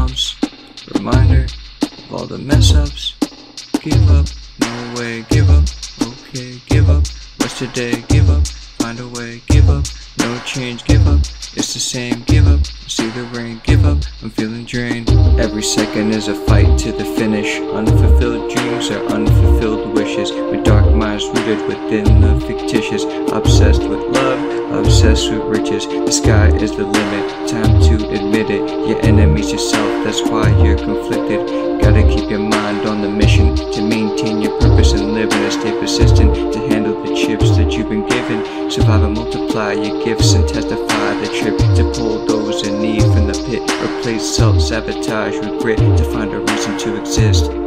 Reminder of all the mess ups. Give up, no way, give up. Okay, give up. What's today? Give up. Find a way, give up. No change, give up. It's the same, give up. See the rain, give up. I'm feeling drained. Every second is a fight to the finish. Unfulfilled dreams are unfulfilled wishes. With dark minds rooted within the fictitious. Obsessed with love, The sky is the limit. Time to admit it. Your enemy's yourself, that's why you're conflicted. Gotta keep your mind on the mission to maintain your purpose and live and stay persistent to handle the chips that you've been given. Survive and multiply your gifts and testify the trip to pull those in need from the pit. Replace self sabotage with grit to find a reason to exist.